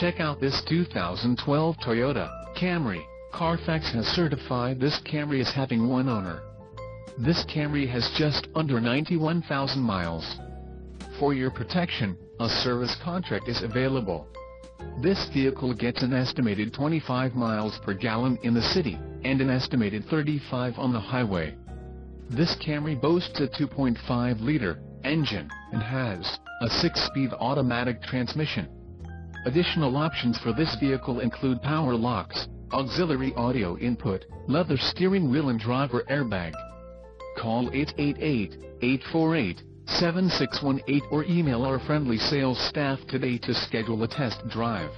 Check out this 2012 Toyota Camry. Carfax has certified this Camry as having one owner. This Camry has just under 91,000 miles. For your protection, a service contract is available. This vehicle gets an estimated 25 miles per gallon in the city, and an estimated 35 on the highway. This Camry boasts a 2.5-liter engine, and has a 6-speed automatic transmission. Additional options for this vehicle include power locks, auxiliary audio input, leather steering wheel and driver airbag. Call 888-848-7618 or email our friendly sales staff today to schedule a test drive.